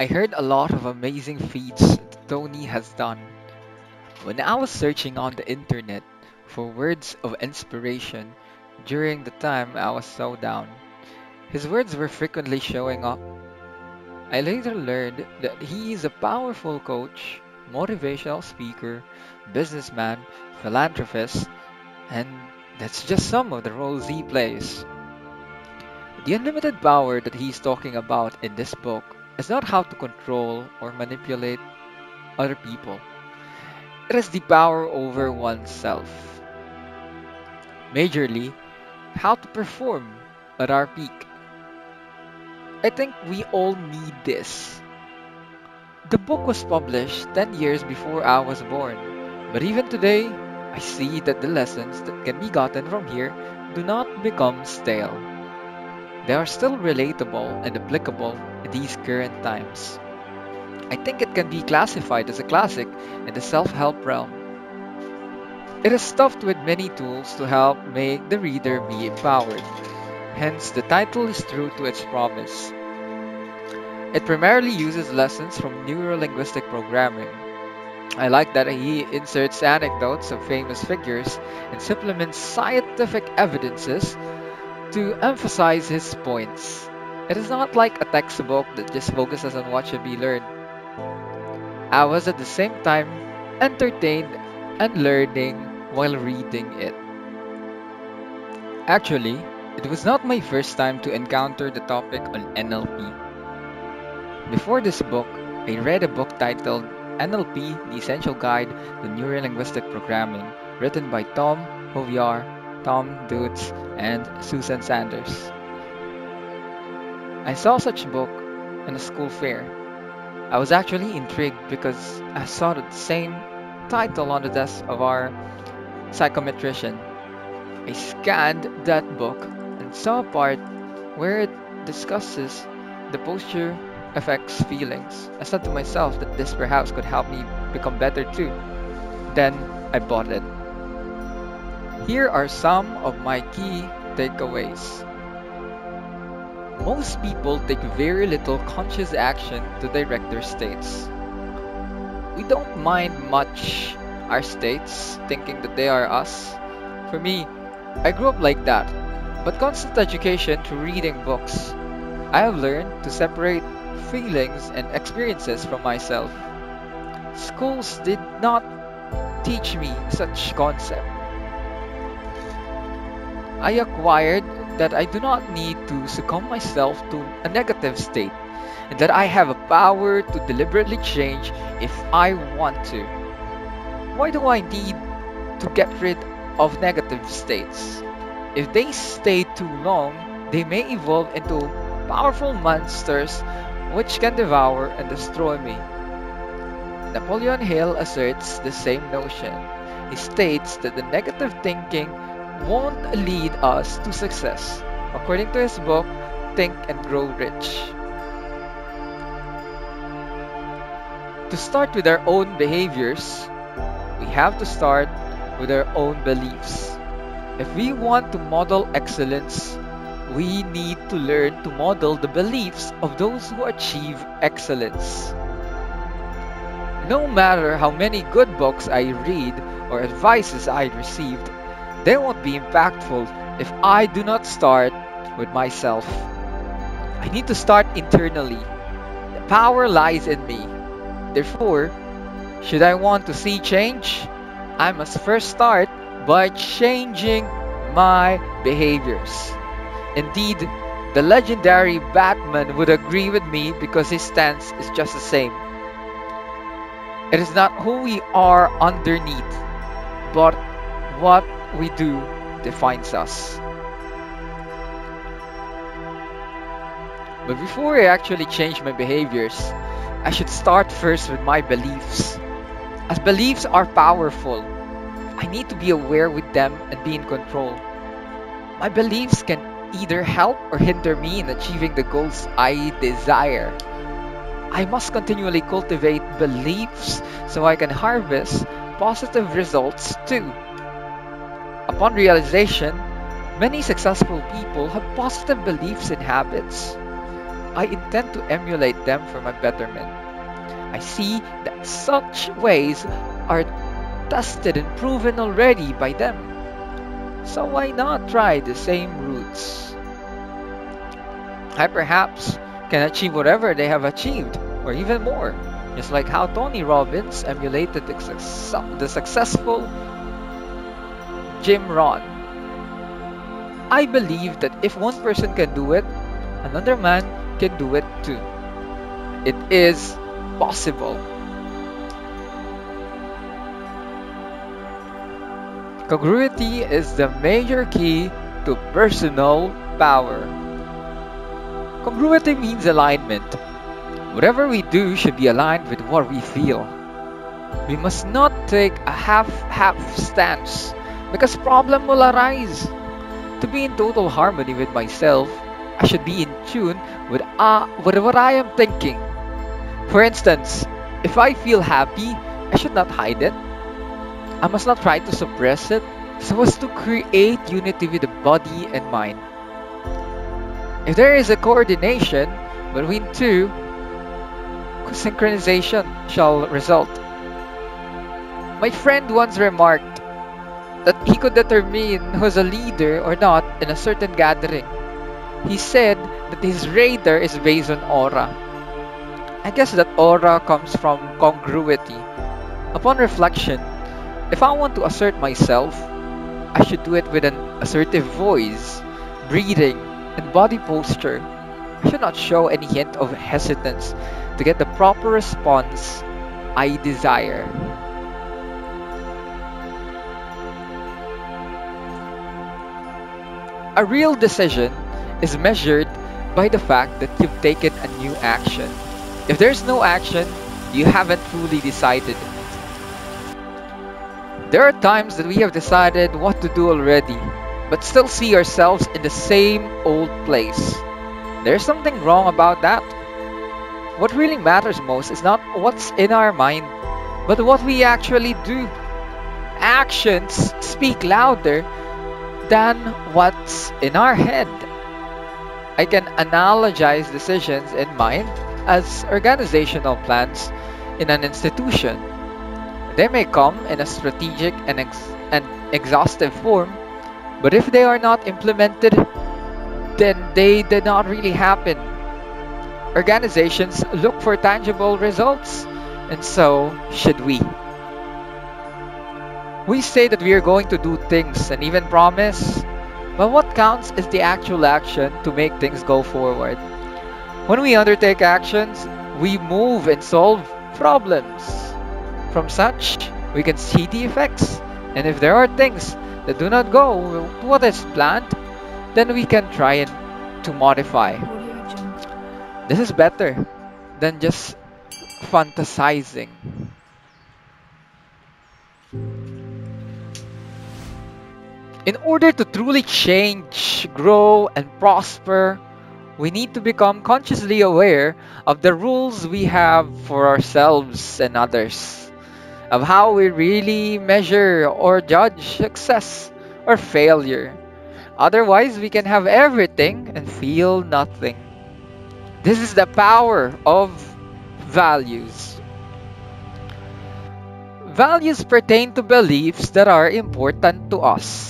I heard a lot of amazing feats Tony has done. When I was searching on the internet for words of inspiration during the time I was so down, his words were frequently showing up. I later learned that he is a powerful coach, motivational speaker, businessman, philanthropist, and that's just some of the roles he plays. The unlimited power that he's talking about in this book is not how to control or manipulate other people. It is the power over oneself. Majorly, how to perform at our peak. I think we all need this. The book was published 10 years before I was born, but even today, I see that the lessons that can be gotten from here do not become stale. They are still relatable and applicable in these current times. I think it can be classified as a classic in the self help realm. It is stuffed with many tools to help make the reader be empowered. Hence, the title is true to its promise. It primarily uses lessons from neurolinguistic programming. I like that he inserts anecdotes of famous figures and supplements scientific evidences to emphasize his points. It is not like a textbook that just focuses on what should be learned. I was at the same time entertained and learning while reading it. Actually, it was not my first time to encounter the topic on NLP. Before this book, I read a book titled NLP The Essential Guide to Neurolinguistic Programming, written by Tom Hoobyar, Tom Dotz, and Susan Sanders. I saw such a book in a school fair. I was actually intrigued because I saw the same title on the desk of our psychometrician. I scanned that book and saw a part where it discusses the posture affects feelings. I said to myself that this perhaps could help me become better too. Then I bought it. Here are some of my key takeaways. Most people take very little conscious action to direct their states. We don't mind much our states, thinking that they are us. For me, I grew up like that, but constant education through reading books, I have learned to separate feelings and experiences from myself. Schools did not teach me such concept. I acquired that I do not need to succumb myself to a negative state and that I have a power to deliberately change if I want to. Why do I need to get rid of negative states? If they stay too long, they may evolve into powerful monsters which can devour and destroy me. Napoleon Hill asserts the same notion. He states that the negative thinking won't lead us to success, according to his book, Think and Grow Rich. To start with our own behaviors, we have to start with our own beliefs. If we want to model excellence, we need to learn to model the beliefs of those who achieve excellence. No matter how many good books I read or advices I received, they won't be impactful if I do not start with myself. I need to start internally. The power lies in me. Therefore, should I want to see change, I must first start by changing my behaviors. Indeed, the legendary Batman would agree with me because his stance is just the same. It is not who we are underneath, but what we do defines us. But before I actually change my behaviors, I should start first with my beliefs. As beliefs are powerful, I need to be aware with them and be in control. My beliefs can either help or hinder me in achieving the goals I desire. I must continually cultivate beliefs so I can harvest positive results too. Upon realization, many successful people have positive beliefs and habits. I intend to emulate them for my betterment. I see that such ways are tested and proven already by them. So why not try the same routes? I perhaps can achieve whatever they have achieved, or even more, just like how Tony Robbins emulated the, success the successful Jim Rohn. I believe that if one person can do it, another man can do it too. It is possible. Congruity is the major key to personal power. Congruity means alignment. Whatever we do should be aligned with what we feel. We must not take a half-half stance because problem will arise. To be in total harmony with myself, I should be in tune with, uh, with what I am thinking. For instance, if I feel happy, I should not hide it. I must not try to suppress it so as to create unity with the body and mind. If there is a coordination between two, synchronization shall result. My friend once remarked that he could determine who's a leader or not in a certain gathering. He said that his radar is based on aura. I guess that aura comes from congruity. Upon reflection, if I want to assert myself, I should do it with an assertive voice, breathing, and body posture. I should not show any hint of hesitance to get the proper response I desire. A real decision is measured by the fact that you've taken a new action. If there's no action, you haven't fully decided. There are times that we have decided what to do already, but still see ourselves in the same old place. There's something wrong about that. What really matters most is not what's in our mind, but what we actually do. Actions speak louder than what's in our head. I can analogize decisions in mind as organizational plans in an institution. They may come in a strategic and, ex and exhaustive form, but if they are not implemented, then they did not really happen. Organizations look for tangible results, and so should we. We say that we are going to do things and even promise, but what counts is the actual action to make things go forward. When we undertake actions, we move and solve problems. From such, we can see the effects, and if there are things that do not go what is planned, then we can try and to modify. This is better than just fantasizing. In order to truly change, grow, and prosper, we need to become consciously aware of the rules we have for ourselves and others, of how we really measure or judge success or failure. Otherwise, we can have everything and feel nothing. This is the power of values. Values pertain to beliefs that are important to us.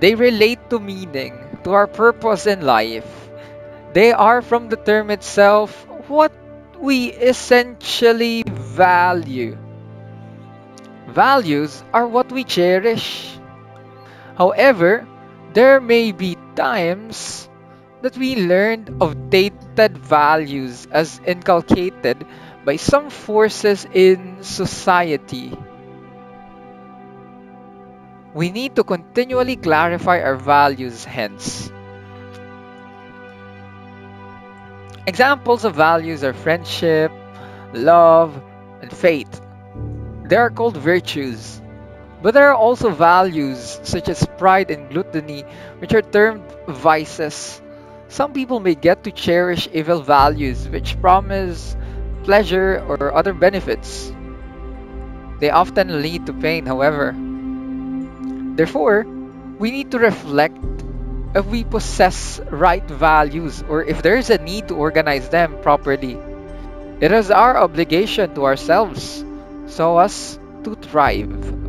They relate to meaning, to our purpose in life. They are from the term itself what we essentially value. Values are what we cherish. However, there may be times that we learned outdated values as inculcated by some forces in society. We need to continually clarify our values hence. Examples of values are friendship, love, and faith. They are called virtues. But there are also values such as pride and gluttony, which are termed vices. Some people may get to cherish evil values which promise pleasure or other benefits. They often lead to pain, however. Therefore, we need to reflect if we possess right values or if there is a need to organize them properly. It is our obligation to ourselves so as to thrive.